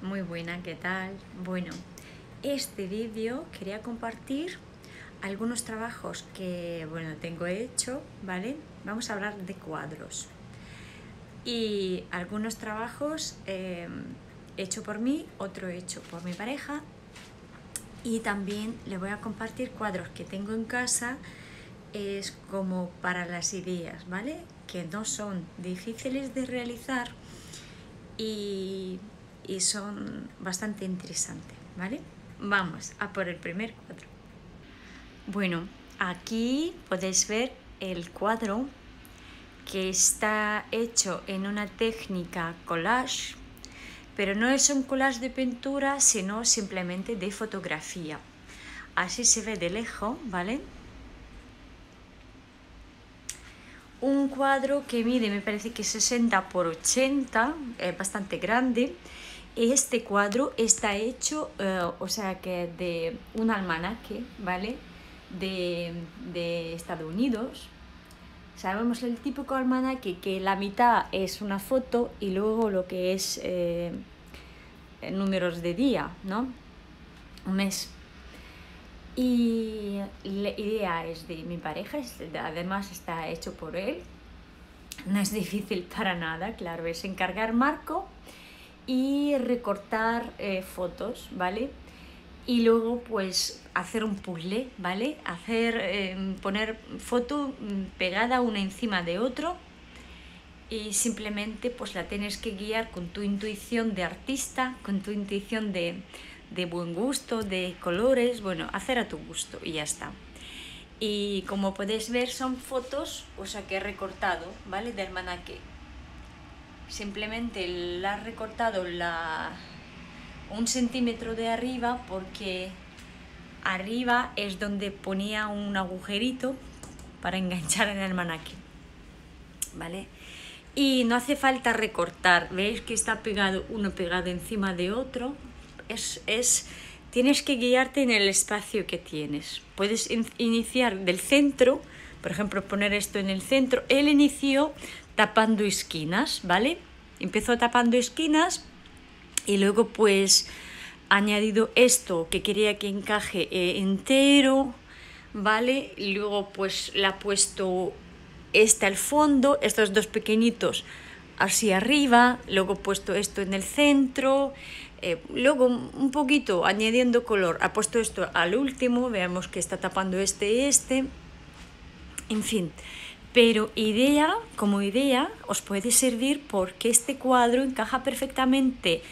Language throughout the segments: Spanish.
Muy buena, ¿qué tal? Bueno, este vídeo quería compartir algunos trabajos que, bueno, tengo hecho, ¿vale? Vamos a hablar de cuadros. Y algunos trabajos eh, hecho por mí, otro hecho por mi pareja. Y también le voy a compartir cuadros que tengo en casa, es como para las ideas, ¿vale? Que no son difíciles de realizar y y son bastante interesantes, ¿vale? Vamos a por el primer cuadro. Bueno, aquí podéis ver el cuadro que está hecho en una técnica collage, pero no es un collage de pintura, sino simplemente de fotografía. Así se ve de lejos, ¿vale? Un cuadro que mide, me parece que 60 por 80, es bastante grande, este cuadro está hecho, eh, o sea que de un almanaque, ¿vale? De, Estados Unidos. Sabemos el típico almanaque que la mitad es una foto y luego lo que es eh, números de día, ¿no? Un mes. Y la idea es de mi pareja, además está hecho por él. No es difícil para nada, claro, es encargar marco y recortar eh, fotos, ¿vale? Y luego pues hacer un puzzle, ¿vale? Hacer, em, poner foto mm, pegada una encima de otro y simplemente pues la tienes que guiar con tu intuición de artista, con tu intuición de, de buen gusto, de colores, bueno, hacer a tu gusto y ya está. Y como podéis ver son fotos, o sea que he recortado, ¿vale? Del manaque simplemente la ha recortado la, un centímetro de arriba porque arriba es donde ponía un agujerito para enganchar en el manaque. ¿Vale? Y no hace falta recortar, veis que está pegado uno pegado encima de otro. Es, es, tienes que guiarte en el espacio que tienes. Puedes iniciar del centro, por ejemplo, poner esto en el centro. Él inició tapando esquinas, ¿vale? Empezó tapando esquinas y luego pues añadido esto que quería que encaje eh, entero, ¿vale? Luego pues le ha puesto este al fondo, estos dos pequeñitos así arriba, luego he puesto esto en el centro, eh, luego un poquito añadiendo color, ha puesto esto al último, veamos que está tapando este este, en fin. Pero idea, como idea, os puede servir porque este cuadro encaja perfectamente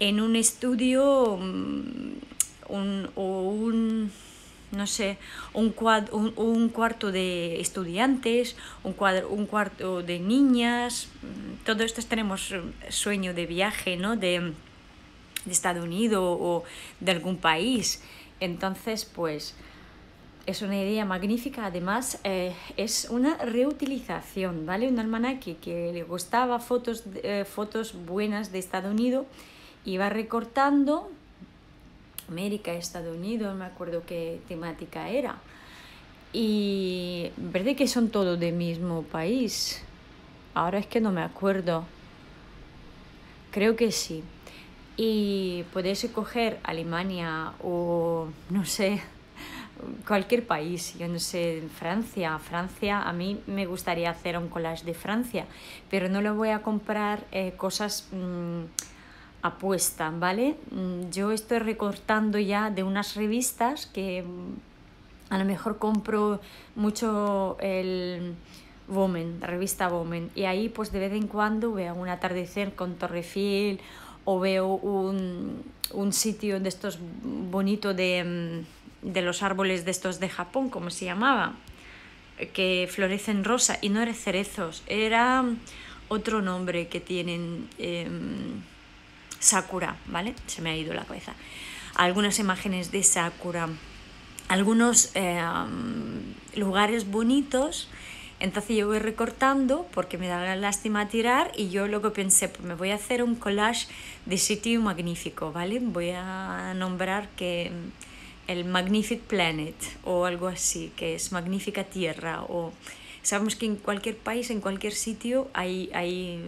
en un estudio mm, un, o un, no sé, un, un, cuarto de estudiantes, un, cuadro, un cuarto de niñas, mm, todos estos tenemos sueño de viaje, ¿no? De, de Estados Unidos o de algún país. Entonces, pues es una idea magnífica, además eh, es una reutilización, ¿vale? Un almanaque que le gustaba fotos, eh, fotos buenas de Estados Unidos, iba recortando América, Estados Unidos, no me acuerdo qué temática era. Y verdad que son todos del mismo país. Ahora es que no me acuerdo. Creo que sí. Y podéis coger Alemania o no sé, cualquier país, yo no sé, Francia, Francia, a mí me gustaría hacer un collage de Francia, pero no le voy a comprar eh, cosas mmm, apuesta, ¿vale? Mm, yo estoy recortando ya de unas revistas que mm, a lo mejor compro mucho el Women, la revista Women, y ahí pues de vez en cuando veo un atardecer con Torrefil o veo un, un sitio de estos bonito de mm, de los árboles de estos de Japón, como se llamaba, que florecen rosa y no eran cerezos, era otro nombre que tienen em, Sakura, ¿vale? Se me ha ido la cabeza. Algunas imágenes de Sakura, algunos em, lugares bonitos. Entonces yo voy recortando porque me da lástima tirar y yo luego pensé, pues me voy a hacer un collage de sitio magnífico, ¿vale? Voy a nombrar que el Magnific Planet o algo así, que es Magnífica Tierra. O sabemos que en cualquier país, en cualquier sitio hay, hay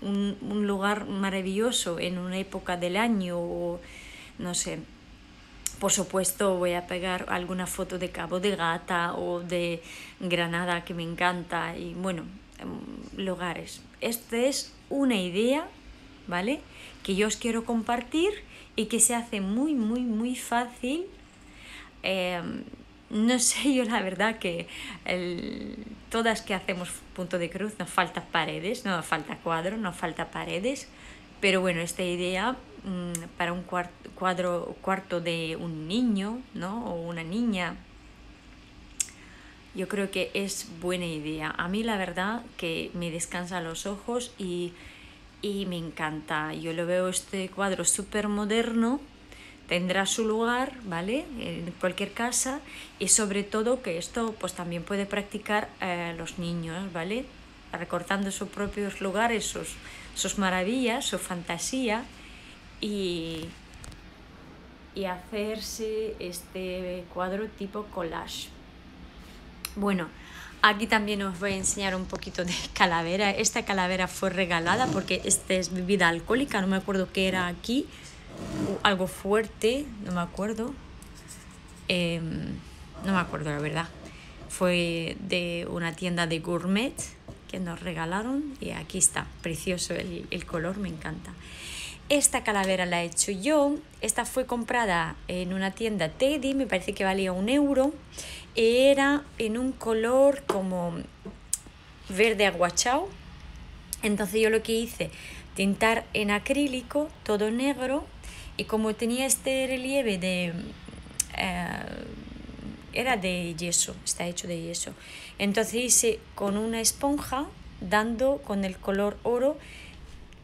un, un lugar maravilloso en una época del año o no sé. Por supuesto voy a pegar alguna foto de Cabo de Gata o de Granada que me encanta y bueno, em, lugares. Esta es una idea, ¿vale? Que yo os quiero compartir y que se hace muy, muy, muy fácil. Em, no sé yo la verdad que todas que hacemos punto de cruz nos falta paredes, no nos falta cuadro, nos falta paredes, pero bueno, esta idea mm, para un cuadro, cuarto de un niño ¿no? o una niña, yo creo que es buena idea. A mí la verdad que me descansa los ojos y, y me encanta. Yo lo veo este cuadro súper moderno, tendrá su lugar, ¿vale? En cualquier casa y sobre todo que esto pues también puede practicar eh, los niños, ¿vale? Recortando sus propios lugares, sus, sus maravillas, su fantasía y, y hacerse este cuadro tipo collage. Bueno, aquí también os voy a enseñar un poquito de calavera. Esta calavera fue regalada porque esta es bebida alcohólica, no me acuerdo qué era aquí, algo fuerte, no me acuerdo. Em, no me acuerdo la verdad. Fue de una tienda de gourmet que nos regalaron y aquí está, precioso el, el color, me encanta. Esta calavera la he hecho yo, esta fue comprada en una tienda Teddy, me parece que valía un euro, era en un color como verde aguachao, entonces yo lo que hice, tintar en acrílico, todo negro, y como tenía este relieve de... Eh, era de yeso, está hecho de yeso. Entonces hice con una esponja, dando con el color oro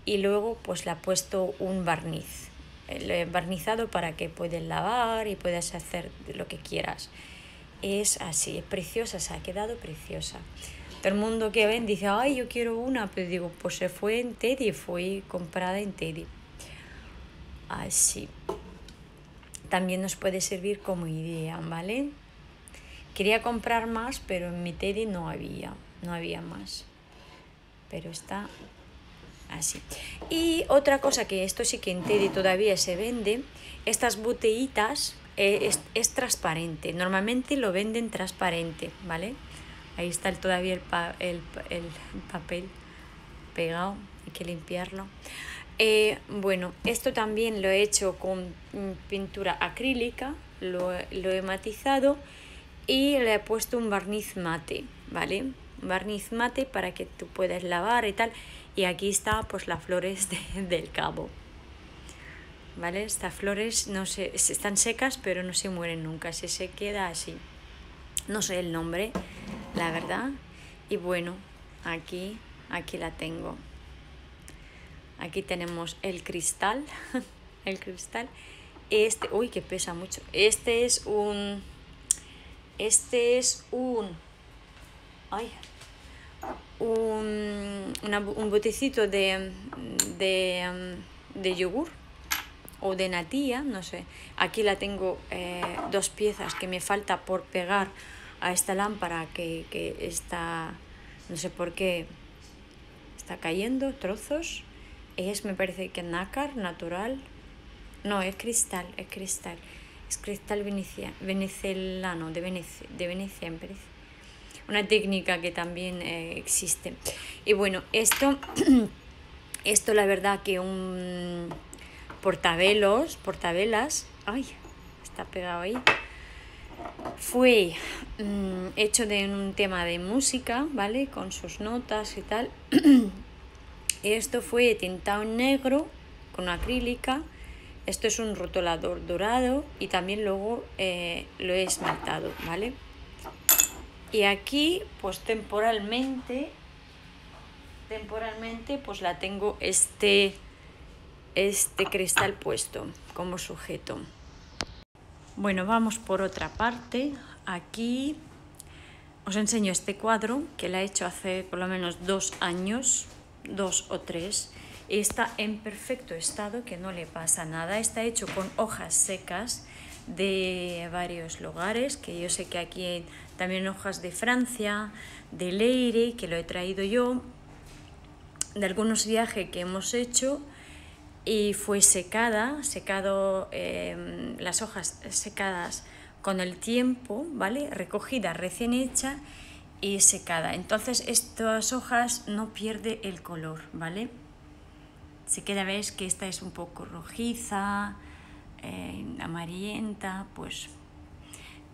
y luego pues le he puesto un barniz. He barnizado para que puedas lavar y puedas hacer lo que quieras. Es así, es preciosa, se ha quedado preciosa. Todo el mundo que ven dice, ay, yo quiero una, pero digo, pues se fue en Teddy, fue comprada en Teddy. Así. También nos puede servir como idea, ¿vale? Quería comprar más, pero en mi Teddy no había, no había más. Pero está así. Y otra cosa que esto sí que en Teddy todavía se vende, estas botellitas eh, es, transparente. Normalmente lo venden transparente, ¿vale? Ahí está todavía el, el, papel pegado, hay que limpiarlo. Eh, bueno, esto también lo he hecho con pintura acrílica, lo, lo he matizado y le he puesto un barniz mate, ¿vale? Barniz mate para que tú puedas lavar y tal. Y aquí está pues las flores del cabo. ¿Vale? Estas flores no se, están secas pero no se mueren nunca, se, se queda así. No sé el nombre, la verdad. Y bueno, aquí, aquí la tengo. Aquí tenemos el cristal. el cristal. Este, uy, que pesa mucho. Este es un... Este es un... Ay, un, un botecito de, de, de, yogur o de natilla, no sé. Aquí la tengo eh, dos piezas que me falta por pegar a esta lámpara que, que está, no sé por qué, está cayendo, trozos. Es, me parece que nácar, natural. No, es cristal, es cristal. Es cristal venecia, venezolano, de Venecia, de Venecia, me parece una técnica que también eh, existe. Y bueno, esto, esto la verdad que un portavelos, portavelas, ay, está pegado ahí, fue mm, hecho de un tema de música, ¿vale? Con sus notas y tal. esto fue tintado en negro con acrílica. Esto es un rotulador dorado y también luego eh, lo he esmaltado, ¿vale? Y aquí, pues temporalmente, temporalmente, pues la tengo este, este cristal puesto como sujeto. Bueno, vamos por otra parte. Aquí os enseño este cuadro que la he hecho hace por lo menos dos años, dos o tres. Está en perfecto estado, que no le pasa nada. Está hecho con hojas secas de varios lugares, que yo sé que aquí también hojas de Francia, de Leire, que lo he traído yo. de algunos viajes que hemos hecho y fue secada, secado em, las hojas secadas con el tiempo, ¿vale? Recogida recién hecha y secada. Entonces estas hojas no pierde el color, ¿vale? Si queda veis que esta es un poco rojiza, eh, amarillenta, pues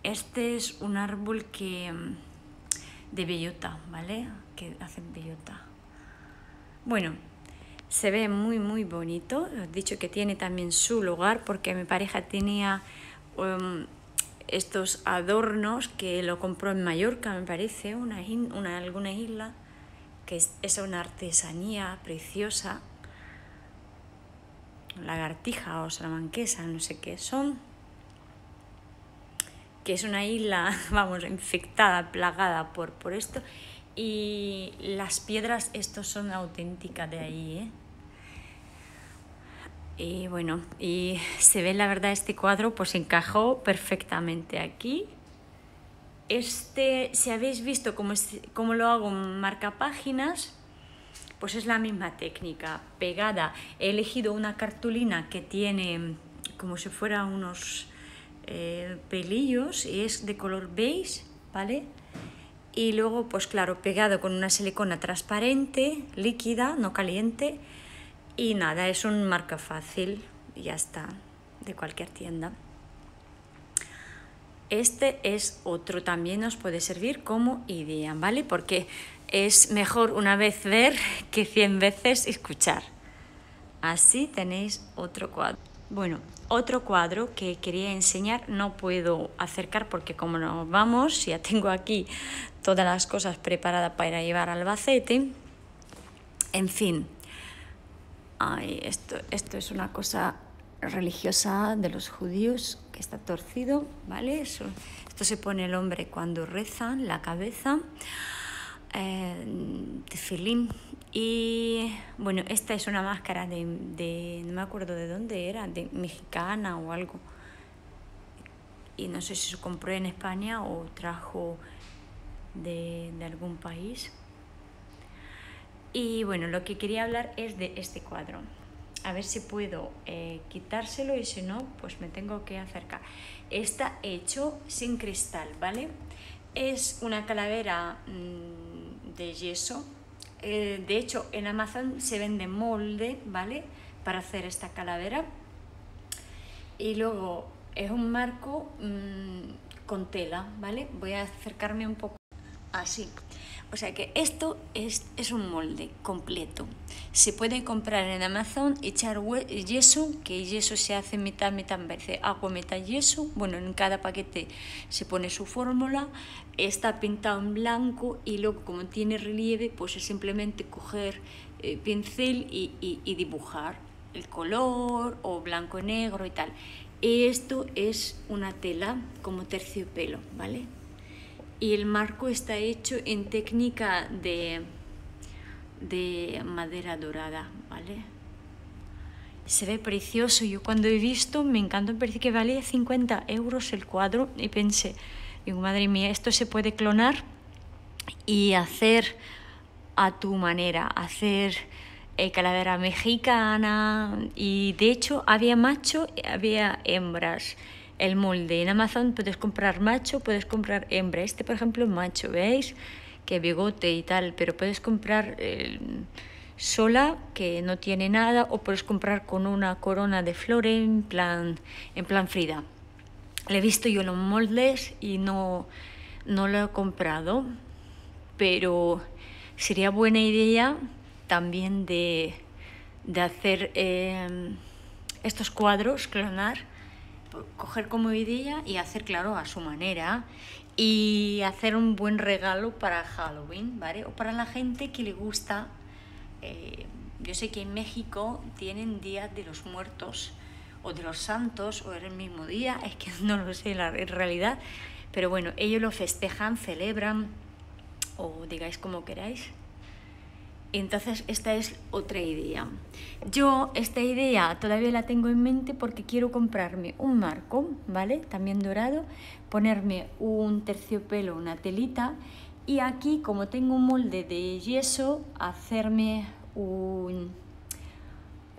este es un árbol que em, de bellota, ¿vale? Que hacen bellota. Bueno, se ve muy muy bonito. Os he dicho que tiene también su lugar porque mi pareja tenía um, estos adornos que lo compró en Mallorca, me parece, una, una alguna isla, que es, una artesanía preciosa. Lagartija o salamanquesa, no sé qué son. Que es una isla, vamos, infectada, plagada por, por esto. Y las piedras, estos son auténticas de ahí, ¿eh? Y bueno, y se ve la verdad este cuadro pues encajó perfectamente aquí. Este, si habéis visto cómo, cómo lo hago en marcapáginas, pues es la misma técnica, pegada. He elegido una cartulina que tiene como si fuera unos eh, pelillos y es de color beige, ¿vale? Y luego, pues claro, pegado con una silicona transparente, líquida, no caliente, y nada, es un marca fácil, ya está, de cualquier tienda. Este es otro, también nos puede servir como idea, ¿vale? Porque es mejor una vez ver que cien veces escuchar. Así tenéis otro cuadro. Bueno, otro cuadro que quería enseñar, no puedo acercar porque como nos vamos, ya tengo aquí todas las cosas preparadas para llevar al Albacete. En fin, Ay, esto, esto es una cosa religiosa de los judíos que está torcido, ¿vale? Esto se pone el hombre cuando reza, la cabeza, eh, tefilín. Y bueno, esta es una máscara de, de, no me acuerdo de dónde era, de mexicana o algo. Y no sé si se compró en España o trajo de, de algún país. Y bueno, lo que quería hablar es de este cuadro. A ver si puedo eh, quitárselo y si no, pues me tengo que acercar. Está hecho sin cristal, ¿vale? Es una calavera mm, de yeso. Eh, de hecho, en Amazon se vende molde, ¿vale? Para hacer esta calavera. Y luego es un marco mm, con tela, ¿vale? Voy a acercarme un poco así. O sea que esto es, es, un molde completo. Se puede comprar en Amazon, echar yeso, que yeso se hace mitad, mitad, agua, mitad yeso. Bueno, en cada paquete se pone su fórmula. Está pintado en blanco y luego como tiene relieve, pues es simplemente coger eh, pincel y, y, dibujar el color o blanco negro y tal. Esto es una tela como terciopelo, ¿vale? Y el marco está hecho en técnica de, de madera dorada, ¿vale? Se ve precioso. Yo cuando he visto me encantó, me parece que vale 50 euros el cuadro y pensé, digo, madre mía, esto se puede clonar y hacer a tu manera, hacer eh, calavera mexicana y de hecho había macho, había hembras el molde. En Amazon puedes comprar macho, puedes comprar hembra. Este, por ejemplo, macho, ¿veis? Que bigote y tal, pero puedes comprar eh, sola, que no tiene nada, o puedes comprar con una corona de flores en plan, en plan Frida. Le he visto yo los moldes y no, no lo he comprado, pero sería buena idea también de, de hacer eh, estos cuadros, clonar, coger como idea y hacer, claro, a su manera y hacer un buen regalo para Halloween, ¿vale? O para la gente que le gusta. Eh, yo sé que en México tienen Día de los Muertos o de los Santos o era el mismo día, es que no lo sé la, en realidad, pero bueno, ellos lo festejan, celebran o digáis como queráis. Entonces, esta es otra idea. Yo esta idea todavía la tengo en mente porque quiero comprarme un marco, ¿vale? También dorado, ponerme un terciopelo, una telita y aquí, como tengo un molde de yeso, hacerme un,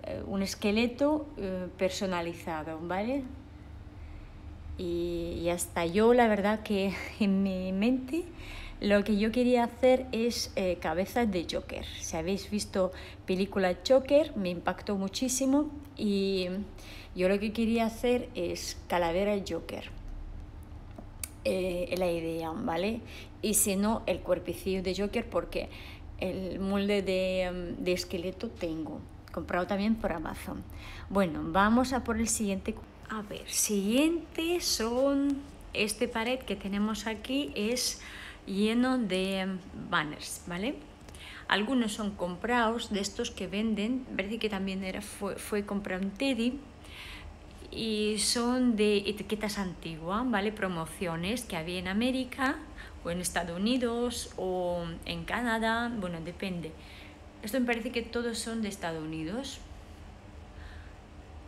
eh, un esqueleto eh, personalizado, ¿vale? Y, y hasta yo, la verdad que en mi mente lo que yo quería hacer es eh, cabezas de Joker. Si habéis visto película Joker, me impactó muchísimo y yo lo que quería hacer es calavera Joker. Eh, la idea, ¿vale? Y si no, el cuerpecillo de Joker porque el molde de, de esqueleto tengo, comprado también por Amazon. Bueno, vamos a por el siguiente. A ver, siguiente son este pared que tenemos aquí es lleno de banners, ¿vale? Algunos son comprados de estos que venden, parece que también era, fue, fue comprado en Teddy y son de etiquetas antiguas, ¿vale? Promociones que había en América o en Estados Unidos o en Canadá, bueno, depende. Esto me parece que todos son de Estados Unidos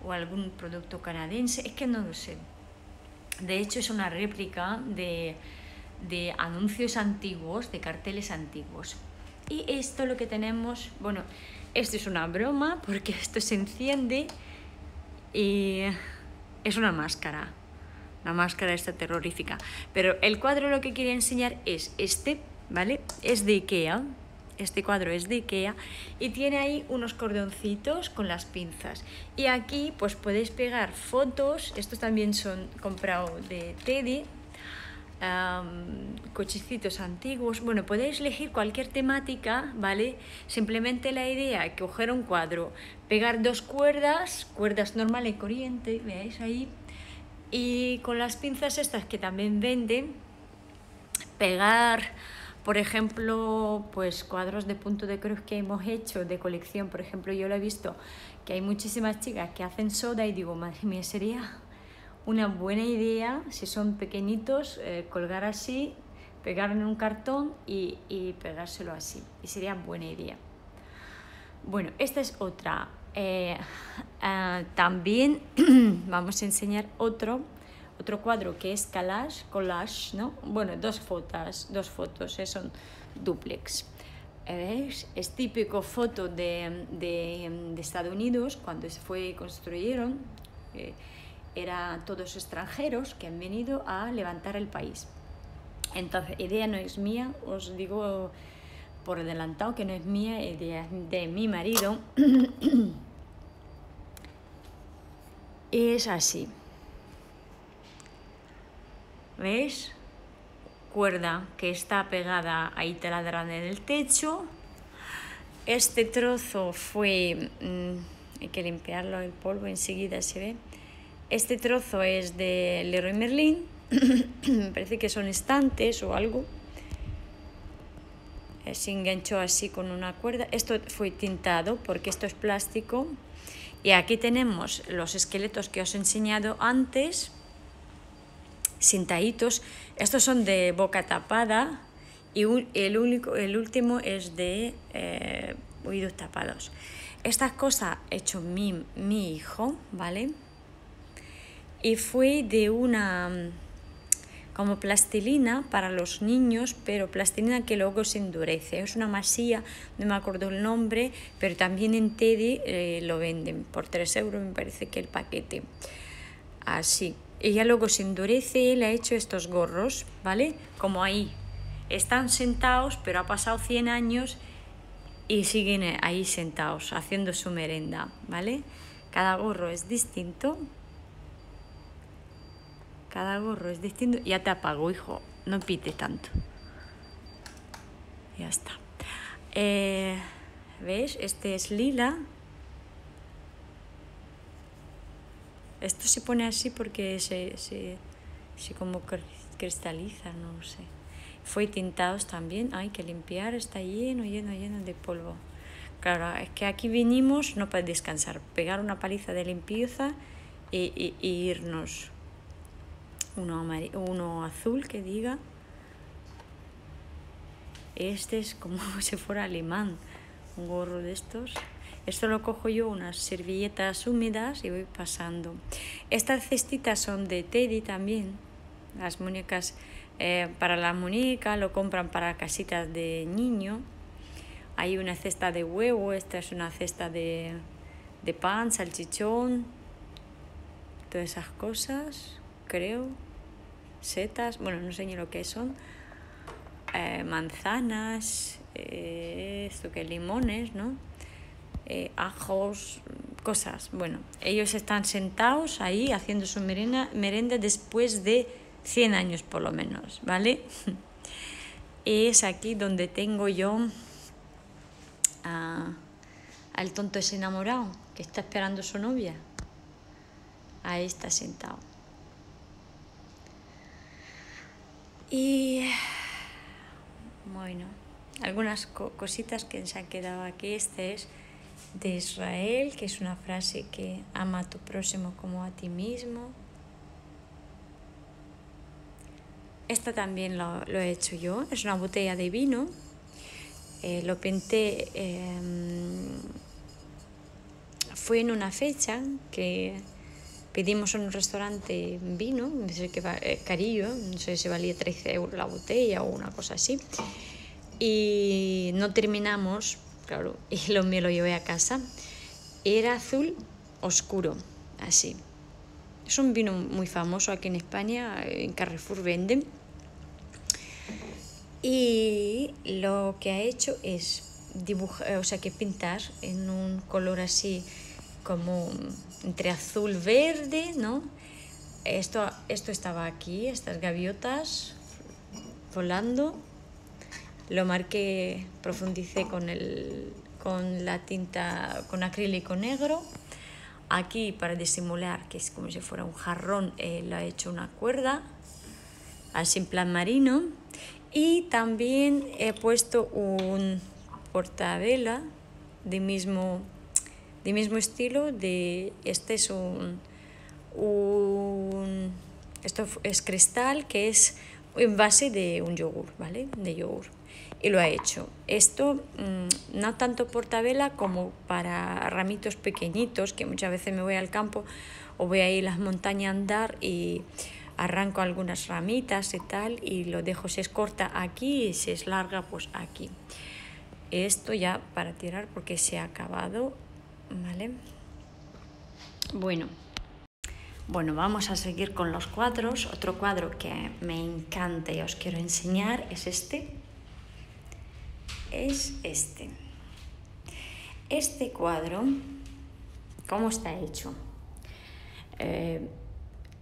o algún producto canadiense, es que no lo sé. De hecho es una réplica de de anuncios antiguos, de carteles antiguos. Y esto lo que tenemos, bueno, esto es una broma porque esto se enciende y es una máscara, una máscara esta terrorífica. Pero el cuadro lo que quería enseñar es este, ¿vale? Es de Ikea, este cuadro es de Ikea y tiene ahí unos cordoncitos con las pinzas. Y aquí pues podéis pegar fotos, estos también son comprados de Teddy, cochecitos antiguos. Bueno, podéis elegir cualquier temática, ¿vale? Simplemente la idea coger un cuadro, pegar dos cuerdas, cuerdas normales y corriente, veáis ahí, y con las pinzas estas que también venden, pegar, por ejemplo, pues cuadros de punto de cruz que hemos hecho de colección. Por ejemplo, yo lo he visto que hay muchísimas chicas que hacen soda y digo, madre mía, sería una buena idea, si son pequeñitos, eh, colgar así, pegar en un cartón y, pegárselo así. Y sería buena idea. Bueno, esta es otra. Eh, ah, también vamos a enseñar otro, otro cuadro que es collage, collage, ¿no? Bueno, dos fotos, dos fotos, eh, son duplex. ¿Ves? Es típico foto de, de, de, Estados Unidos cuando se fue construyeron eran todos extranjeros que han venido a levantar el país. Entonces, idea no es mía, os digo por adelantado que no es mía, idea de mi marido. es así. ¿Veis? Cuerda que está pegada ahí taladrada en el techo. Este trozo fue... Mm, hay que limpiarlo el polvo, enseguida se ve este trozo es de Leroy Merlin, me parece que son estantes o algo. Eh, se enganchó así con una cuerda. Esto fue tintado porque esto es plástico. Y aquí tenemos los esqueletos que os he enseñado antes, cintaditos. Estos son de boca tapada y el, único, el último es de eh, oídos tapados. Estas cosas hecho mi, mi hijo, ¿vale? Y fue de una mm, como plastilina para los niños, pero plastilina que luego se endurece. Es una masía, no me acuerdo el nombre, pero también en Teddy eh, lo venden por 3 euros, me parece que el paquete. Así. Ella luego se endurece, le ha hecho estos gorros, ¿vale? Como ahí. Están sentados, pero ha pasado 100 años y siguen ahí sentados, haciendo su merenda, ¿vale? Cada gorro es distinto, cada gorro es distinto. Ya te apago, hijo. No pite tanto. Ya está. Eh, ¿Veis? Este es lila. Esto se pone así porque se, se, se como cristaliza, no sé. Fue tintados también. Hay que limpiar. Está lleno, lleno, lleno de polvo. Claro, es que aquí vinimos no para descansar, pegar una paliza de limpieza y, y irnos uno, uno azul que diga. Este es como si fuera alemán, un gorro de estos. Esto lo cojo yo, unas servilletas húmedas y voy pasando. Estas cestitas son de Teddy también. Las muñecas eh, para la muñeca lo compran para casitas de niño hay una cesta de huevo, esta es una cesta de, de pan, salchichón, todas esas cosas, creo, setas, bueno, no sé ni lo que son, eh, manzanas, eh, esto que limones, ¿no? Eh, ajos, cosas. Bueno, ellos están sentados ahí haciendo su merenda, después de 100 años por lo menos, ¿vale? es aquí donde tengo yo al tonto ese enamorado que está esperando a su novia. Ahí está sentado. Y bueno, algunas cositas que se han quedado aquí. Este es de Israel, que es una frase que ama a tu próximo como a ti mismo. Esta también lo, he hecho yo, es una botella de vino. Eh, lo pinté, em, fue en una fecha que pedimos en un restaurante vino, no sé qué eh, carillo, no sé si valía 13 euros la botella o una cosa así. Y no terminamos, claro, y lo, me lo llevé a casa. Era azul oscuro, así. Es un vino muy famoso aquí en España, en Carrefour venden. Y lo que ha hecho es dibujar, o sea, que pintar en un color así como entre azul verde, ¿no? Esto, esto estaba aquí, estas gaviotas volando. Lo marqué, profundicé con, el, con la tinta, con acrílico negro. Aquí, para disimular que es como si fuera un jarrón, eh, lo he hecho una cuerda, así en plan marino. Y también he puesto un portavela de mismo, de mismo estilo. De, este es un, un, Esto es cristal que es en base de un yogur, ¿vale? De yogur. Y lo ha hecho. Esto mm, no tanto portavela como para ramitos pequeñitos, que muchas veces me voy al campo o voy a ir a las montañas a andar y arranco algunas ramitas y tal y lo dejo, si es corta aquí y si es larga pues aquí. Esto ya para tirar porque se ha acabado, ¿vale? Bueno, bueno, vamos a seguir con los cuadros. Otro cuadro que me encanta y os quiero enseñar es este. Es este. Este cuadro, ¿cómo está hecho? Eh,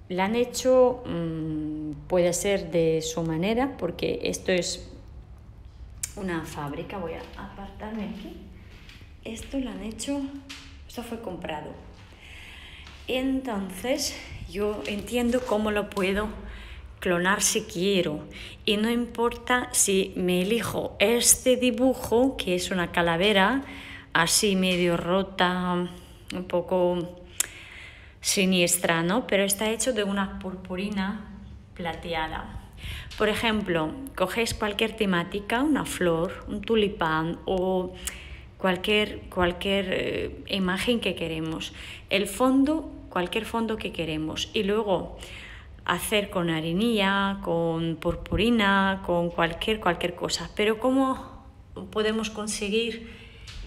la han hecho, mm, puede ser de su manera, porque esto es una fábrica. Voy a apartarme aquí. Esto lo han hecho, esto fue comprado. Entonces, yo entiendo cómo lo puedo clonar si quiero. Y no importa si me elijo este dibujo, que es una calavera, así medio rota, un poco siniestra, ¿no? Pero está hecho de una purpurina plateada. Por ejemplo, cogéis cualquier temática, una flor, un tulipán o cualquier, cualquier eh, imagen que queremos. El fondo, cualquier fondo que queremos. Y luego hacer con harinilla, con purpurina, con cualquier, cualquier cosa. Pero ¿cómo podemos conseguir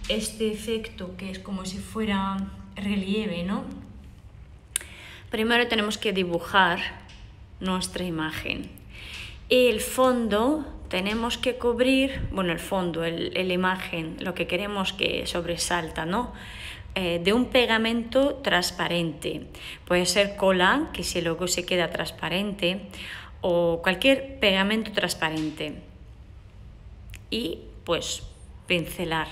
este efecto que es como si fuera relieve, ¿no? Primero tenemos que dibujar nuestra imagen. El fondo tenemos que cubrir, bueno, el fondo, el, la imagen, lo que queremos que sobresalta, ¿no? Eh, de un pegamento transparente. Puede ser cola, que si luego se queda transparente, o cualquier pegamento transparente. Y pues pincelar.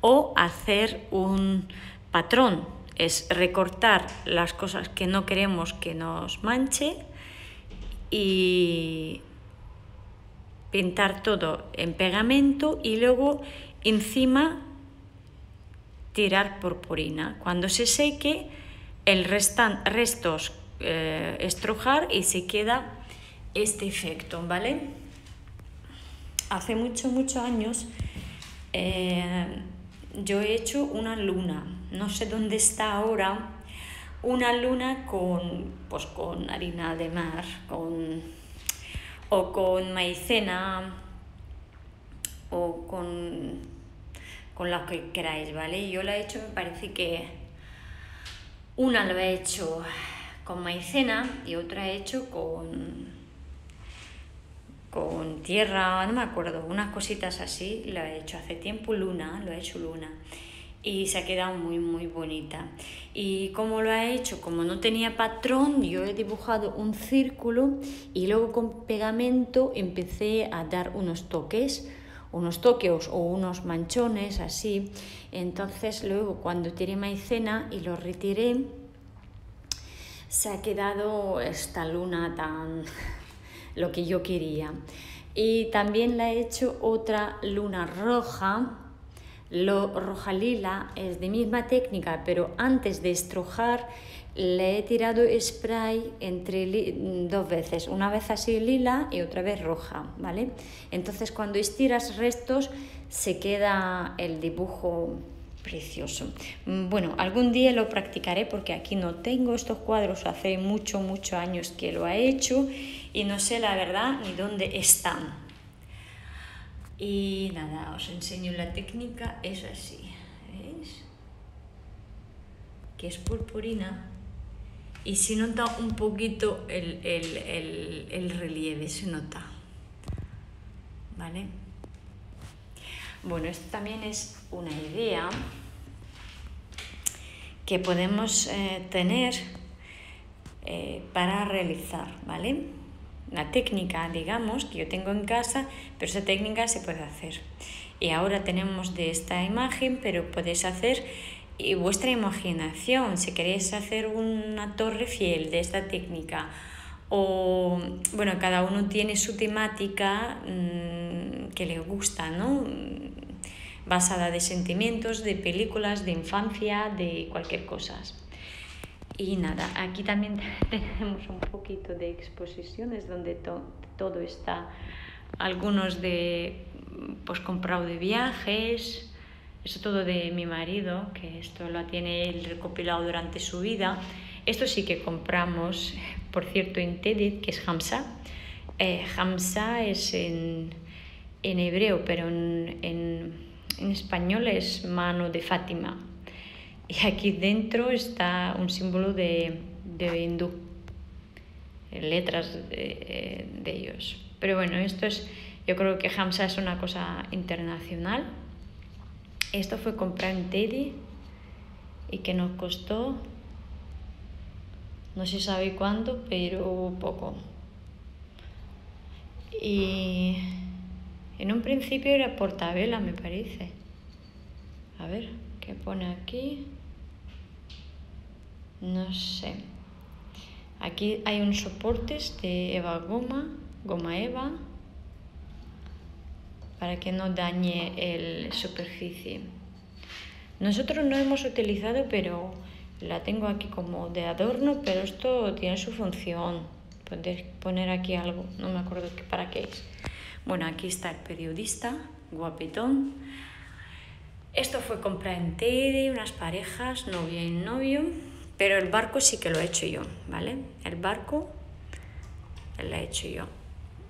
O hacer un patrón es recortar las cosas que no queremos que nos manche y pintar todo en pegamento y luego encima tirar purpurina. Cuando se seque, el restan, restos eh, estrujar y se queda este efecto, ¿vale? Hace mucho, muchos años eh, yo he hecho una luna, no sé dónde está ahora, una luna con, pues, con harina de mar con, o con maicena o con con que queráis, ¿vale? Yo la he hecho, me parece que una lo he hecho con maicena y otra he hecho con con tierra, no me acuerdo, unas cositas así, la he hecho hace tiempo, luna, lo he hecho luna y se ha quedado muy muy bonita. Y como lo ha hecho, como no tenía patrón, yo he dibujado un círculo y luego con pegamento empecé a dar unos toques, unos toques o unos manchones así. Entonces luego cuando tiré maicena y lo retiré, se ha quedado esta luna tan lo que yo quería. Y también la he hecho otra luna roja, lo roja lila, es de misma técnica, pero antes de estrujar le he tirado spray entre dos veces, una vez así lila y otra vez roja, ¿vale? Entonces cuando estiras restos se queda el dibujo precioso. Bueno, algún día lo practicaré porque aquí no tengo estos cuadros, hace mucho, muchos años que lo ha hecho y no sé la verdad ni dónde están. Y nada, os enseño la técnica, es así, ¿veis? Que es purpurina y se nota un poquito el, el, el relieve, se nota, ¿vale? Bueno, esto también es una idea que podemos eh, tener eh, para realizar, ¿vale? Una técnica, digamos, que yo tengo en casa, pero esa técnica se puede hacer. Y ahora tenemos de esta imagen, pero podéis hacer y vuestra imaginación, si queréis hacer una torre fiel de esta técnica, o bueno, cada uno tiene su temática mm, que le gusta, ¿no? basada de sentimientos, de películas, de infancia, de cualquier cosa. Y nada, aquí también tenemos un poquito de exposiciones donde todo está, algunos de, pues comprado de viajes, eso todo de mi marido, que esto lo tiene él recopilado durante su vida. Esto sí que compramos, por cierto, en Tedit, que es Hamza. Eh, Hamza es en, en hebreo, pero en, en en español es mano de Fátima. Y aquí dentro está un símbolo de, de hindú, letras de, de, ellos. Pero bueno, esto es, yo creo que Hamza es una cosa internacional. Esto fue comprado en Teddy y que nos costó, no se sabe cuándo, pero poco. Y en un principio era portabela, me parece. A ver, ¿qué pone aquí? No sé. Aquí hay unos soportes de Eva Goma, Goma Eva, para que no dañe la superficie. Nosotros no hemos utilizado, pero la tengo aquí como de adorno, pero esto tiene su función. Poder poner aquí algo, no me acuerdo para qué es. Bueno, aquí está el periodista, guapetón. Esto fue compra en Teddy, unas parejas, novia y novio, pero el barco sí que lo he hecho yo, ¿vale? El barco lo he hecho yo,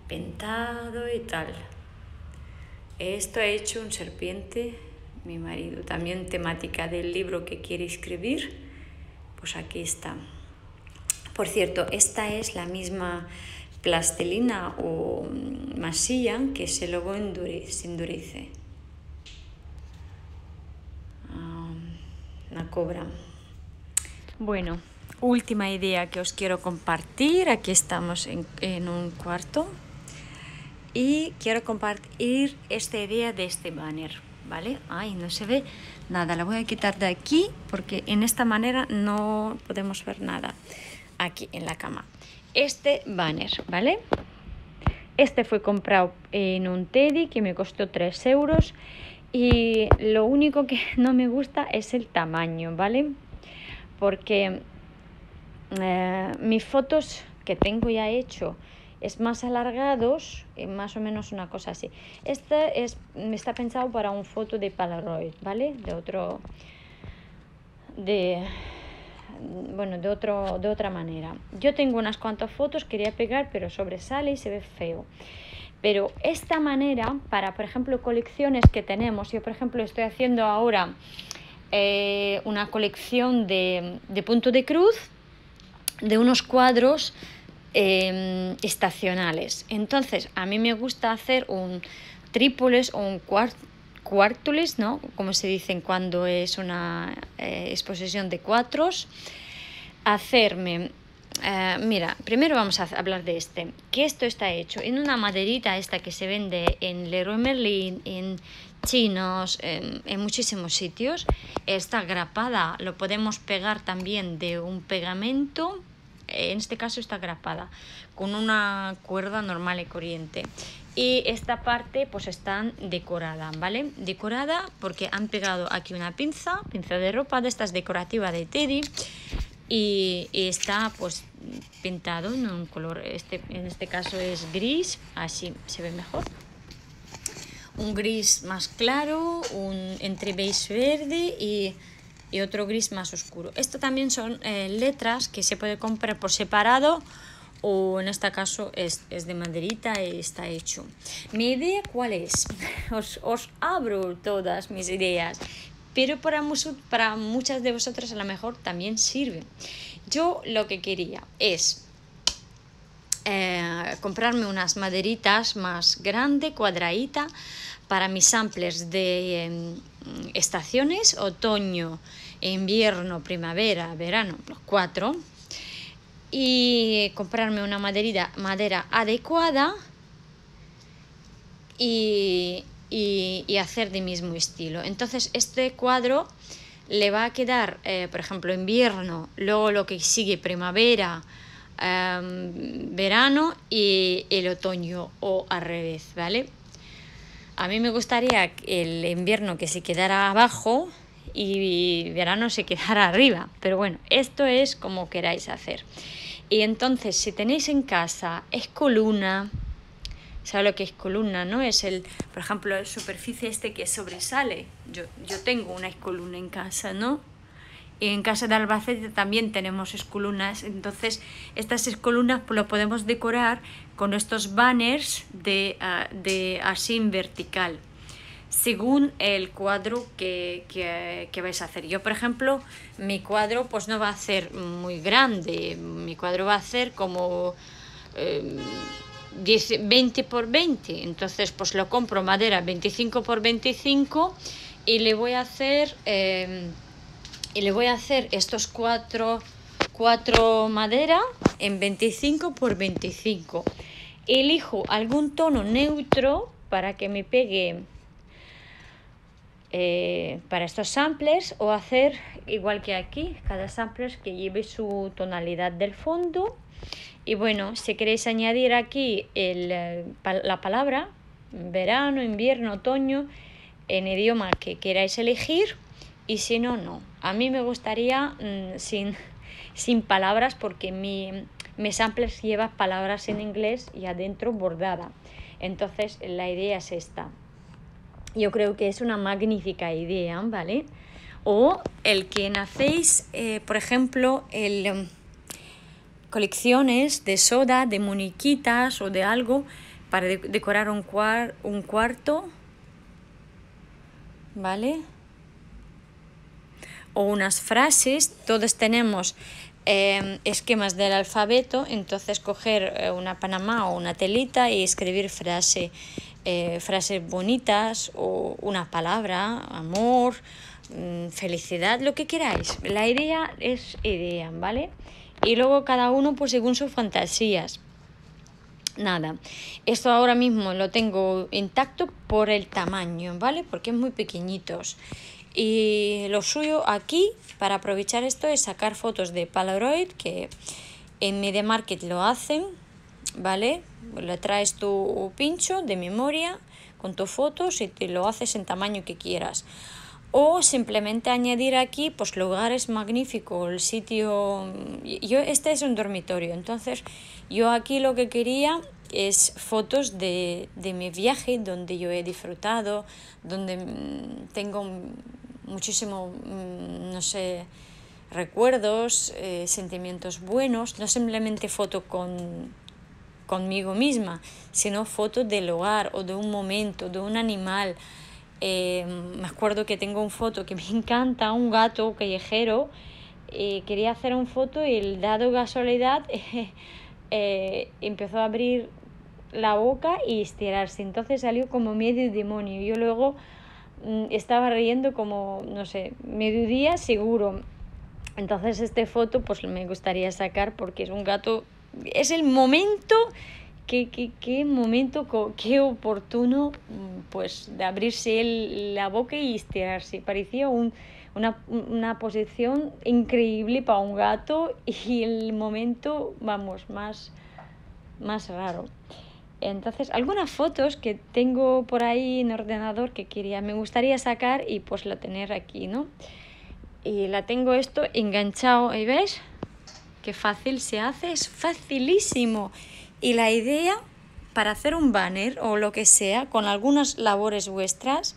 pintado y tal. Esto ha hecho un serpiente, mi marido, también temática del libro que quiere escribir, pues aquí está. Por cierto, esta es la misma plastilina o masilla que se luego endurece. la cobra. Bueno, última idea que os quiero compartir. Aquí estamos en, en un cuarto y quiero compartir esta idea de este banner, ¿vale? Ay, no se ve nada, la voy a quitar de aquí porque en esta manera no podemos ver nada aquí en la cama este banner, ¿vale? Este fue comprado en un Teddy que me costó 3 euros y lo único que no me gusta es el tamaño, ¿vale? Porque eh, mis fotos que tengo ya hecho es más alargados, más o menos una cosa así. Este es, está pensado para un foto de Polaroid, ¿vale? De otro, de, bueno, de, otro, de otra manera. Yo tengo unas cuantas fotos, quería pegar, pero sobresale y se ve feo. Pero esta manera, para, por ejemplo, colecciones que tenemos, yo, por ejemplo, estoy haciendo ahora eh, una colección de, de punto de cruz, de unos cuadros em, estacionales. Entonces, a mí me gusta hacer un trípoles o un cuartules, ¿no? Como se dicen cuando es una eh, exposición de cuatros. Hacerme eh, mira, primero vamos a hablar de este. Que esto está hecho en una maderita esta que se vende en Leroy Merlin, en chinos, en, muchísimos sitios. Está grapada, lo podemos pegar también de un pegamento. En este caso está grapada con una cuerda normal y corriente. Y esta parte pues está decorada, ¿vale? Decorada porque han pegado aquí una pinza, pinza de ropa de estas decorativa de Teddy y, está pues pintado en un color, este, en este caso es gris, así se ve mejor. Un gris más claro, un entre beige verde y, y otro gris más oscuro. Esto también son eh, letras que se puede comprar por separado o en este caso es, es, de maderita y está hecho. Mi idea cuál es? Os, os abro todas mis ideas pero para, para muchas de vosotras a lo mejor también sirve. Yo lo que quería es eh, comprarme unas maderitas más grande, cuadradita, para mis samplers de em, estaciones, otoño, invierno, primavera, verano, los cuatro, y comprarme una maderita, madera adecuada y, y, hacer de mismo estilo. Entonces este cuadro le va a quedar, eh, por ejemplo, invierno, luego lo que sigue primavera, em, verano y el otoño o al revés, ¿vale? A mí me gustaría el invierno que se quedara abajo y verano se quedara arriba, pero bueno, esto es como queráis hacer. Y entonces, si tenéis en casa es columna, sabe lo que es columna, ¿no? Es el, por ejemplo, la superficie este que sobresale. Yo, yo tengo una escoluna en casa, ¿no? Y en casa de Albacete también tenemos escolunas, entonces estas escolunas pues, lo podemos decorar con estos banners de, uh, de así vertical, según el cuadro que, que, que, vais a hacer. Yo, por ejemplo, mi cuadro pues no va a ser muy grande, mi cuadro va a ser como... Eh, 20 por 20, entonces pues lo compro madera 25 por 25 y le voy a hacer em, y le voy a hacer estos cuatro, cuatro madera en 25 por 25 elijo algún tono neutro para que me pegue eh, para estos samplers o hacer igual que aquí cada sampler que lleve su tonalidad del fondo y bueno, si queréis añadir aquí el, eh, la palabra verano, invierno, otoño, en idioma que queráis elegir y si no, no. A mí me gustaría mm, sin, sin palabras porque mi, mi samplers lleva palabras en inglés y adentro bordada. Entonces la idea es esta. Yo creo que es una magnífica idea, ¿vale? O el que nacéis, eh, por ejemplo, el colecciones de soda, de muniquitas o de algo para decorar un, un cuarto, ¿vale? O unas frases, todos tenemos em, esquemas del alfabeto, entonces coger eh, una panamá o una telita y escribir frase, eh, frases bonitas o una palabra, amor, mm, felicidad, lo que queráis. La idea es idea, ¿vale? Y luego cada uno pues según sus fantasías. Nada, esto ahora mismo lo tengo intacto por el tamaño, ¿vale? Porque es muy pequeñitos. Y lo suyo aquí, para aprovechar esto, es sacar fotos de Polaroid, que en Media Market lo hacen, ¿vale? Le traes tu pincho de memoria con tus fotos y te lo haces en tamaño que quieras o simplemente añadir aquí pues lugares magníficos, el sitio, yo este es un dormitorio, entonces yo aquí lo que quería es fotos de, de mi viaje donde yo he disfrutado, donde mm, tengo muchísimo, mm, no sé, recuerdos, eh, sentimientos buenos, no simplemente foto con conmigo misma, sino fotos del hogar o de un momento, de un animal. Eh, me acuerdo que tengo un foto que me encanta, un gato callejero. Eh, quería hacer una foto y el dado casualidad eh, empezó a abrir la boca y estirarse. Entonces salió como medio demonio. Yo luego mm, estaba riendo como, no sé, mediodía seguro. Entonces esta foto pues me gustaría sacar porque es un gato, es el momento, qué, qué, qué momento, qué oportuno mm, pues de abrirse la boca y estirarse. Parecía un, una, una posición increíble para un gato y el momento, vamos, más, más raro. Entonces, algunas fotos que tengo por ahí en ordenador que quería, me gustaría sacar y pues la tener aquí, ¿no? y la tengo esto enganchado y ves qué fácil se hace es facilísimo y la idea para hacer un banner o lo que sea con algunas labores vuestras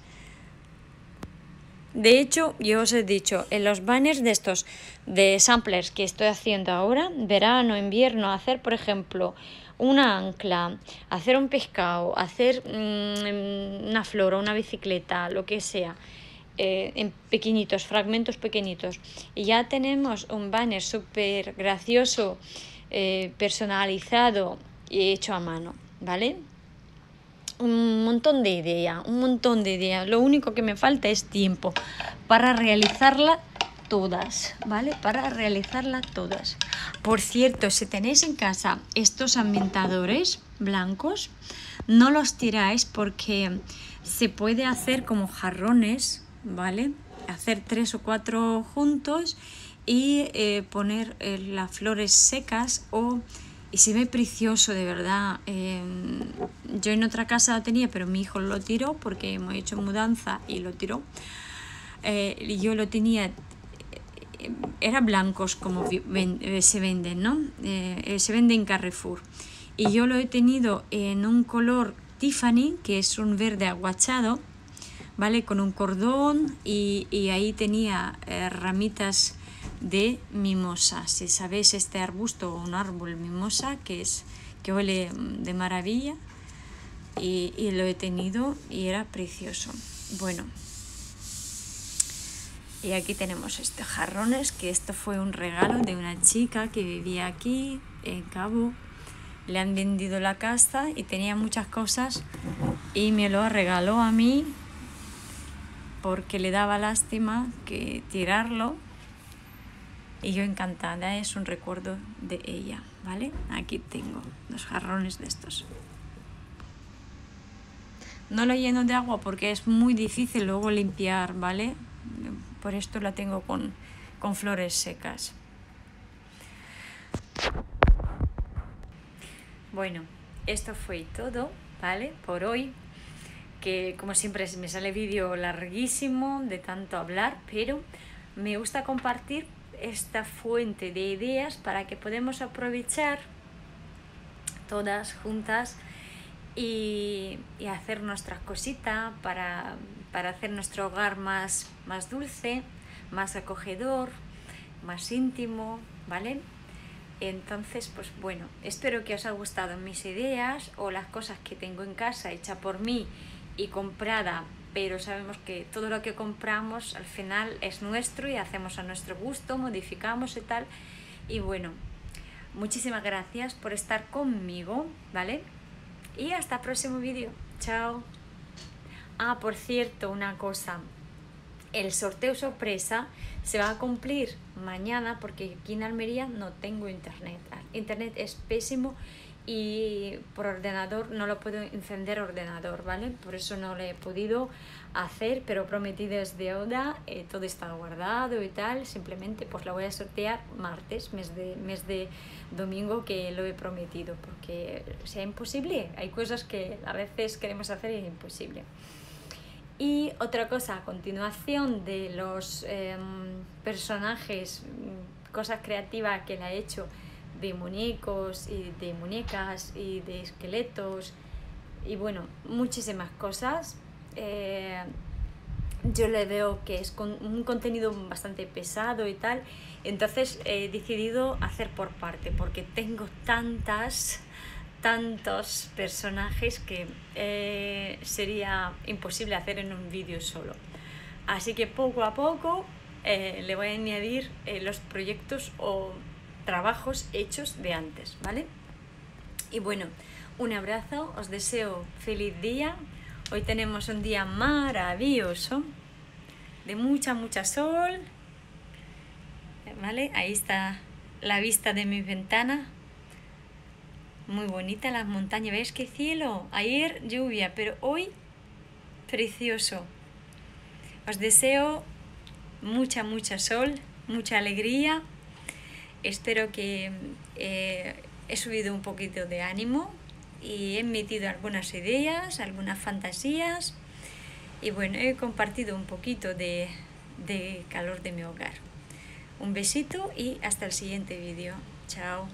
de hecho, yo os he dicho, en los banners de estos de samplers que estoy haciendo ahora, verano, invierno, hacer, por ejemplo, una ancla, hacer un pescado, hacer mm, una flor o una bicicleta, lo que sea, eh, en pequeñitos, fragmentos pequeñitos. Y ya tenemos un banner súper gracioso, eh, personalizado y hecho a mano, ¿vale? Un montón de ideas, un montón de ideas. Lo único que me falta es tiempo para realizarla todas, ¿vale? Para realizarla todas. Por cierto, si tenéis en casa estos ambientadores blancos, no los tiráis porque se puede hacer como jarrones ¿vale? Hacer tres o cuatro juntos y eh, poner eh, las flores secas o y se ve precioso de verdad. Em, yo en otra casa lo tenía, pero mi hijo lo tiró porque hemos hecho mudanza y lo tiró. Eh, yo lo tenía, era blancos como se venden, ¿no? se vende en Carrefour. Y yo lo he tenido en un color Tiffany, que es un verde aguachado, ¿vale? Con un cordón y, ahí tenía ramitas de mimosa. Si sabéis este arbusto o un árbol mimosa que es que huele de maravilla y, y lo he tenido y era precioso. Bueno, y aquí tenemos estos jarrones, que esto fue un regalo de una chica que vivía aquí en Cabo. Le han vendido la casa y tenía muchas cosas y me lo regaló a mí porque le daba lástima que tirarlo y yo encantada, es un recuerdo de ella, ¿vale? Aquí tengo los jarrones de estos. No lo lleno de agua porque es muy difícil luego limpiar, ¿vale? Por esto la tengo con, con flores secas. Bueno, esto fue todo, ¿vale? Por hoy que como siempre me sale vídeo larguísimo de tanto hablar, pero me gusta compartir esta fuente de ideas para que podamos aprovechar todas juntas y, hacer nuestra cosita para, para, hacer nuestro hogar más, más dulce, más acogedor, más íntimo, ¿vale? Entonces, pues bueno, espero que os haya gustado mis ideas o las cosas que tengo en casa hecha por mí y comprada, pero sabemos que todo lo que compramos al final es nuestro y hacemos a nuestro gusto, modificamos y tal. Y bueno, muchísimas gracias por estar conmigo, ¿vale? Y hasta el próximo vídeo. Chao. Ah, por cierto, una cosa. El sorteo sorpresa se va a cumplir mañana porque aquí en Almería no tengo internet. Internet es pésimo y por ordenador no lo puedo encender ordenador, ¿vale? Por eso no lo he podido hacer, pero prometí desde ahora, eh, todo está guardado y tal, simplemente pues lo voy a sortear martes, mes de, mes de domingo que lo he prometido, porque sea imposible, hay cosas que a veces queremos hacer y es imposible. Y otra cosa, a continuación de los em, personajes, mm, cosas creativas que le ha hecho, de muñecos y de muñecas y de esqueletos y bueno, muchísimas cosas. Eh, yo le veo que es con un contenido bastante pesado y tal, entonces he decidido hacer por parte porque tengo tantas tantos personajes que eh, sería imposible hacer en un vídeo solo. Así que poco a poco eh, le voy a añadir los proyectos o trabajos hechos de antes, ¿vale? Y bueno, un abrazo, os deseo feliz día. Hoy tenemos un día maravilloso, de mucha, mucha sol. ¿Vale? Ahí está la vista de mi ventana. Muy bonita las montañas. ¿Veis qué cielo? Ayer lluvia, pero hoy precioso. Os deseo mucha, mucha sol, mucha alegría. Espero que eh, he subido un poquito de ánimo y he metido algunas ideas, algunas fantasías y bueno, he compartido un poquito de, de calor de mi hogar. Un besito y hasta el siguiente vídeo. Chao.